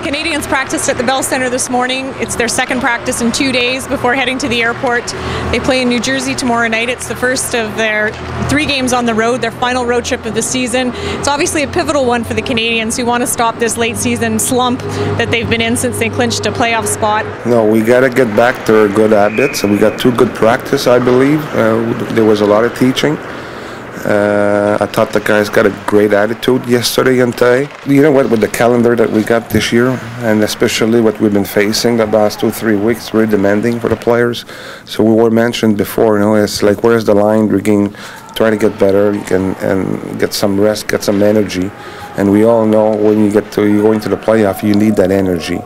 Canadiens practiced at the Bell Centre this morning. It's their second practice in two days before heading to the airport. They play in New Jersey tomorrow night. It's the first of their three games on the road, their final road trip of the season. It's obviously a pivotal one for the Canadiens who want to stop this late season slump that they've been in since they clinched a playoff spot. No, we got to get back to our good habits. We got two good practice, I believe. Uh, there was a lot of teaching. Uh, I thought the guys got a great attitude yesterday and today. You know what, with the calendar that we got this year, and especially what we've been facing the last two, three weeks, really demanding for the players. So we were mentioned before, you know, it's like where's the line? We can try to get better and, and get some rest, get some energy. And we all know when you get to you go into the playoff, you need that energy.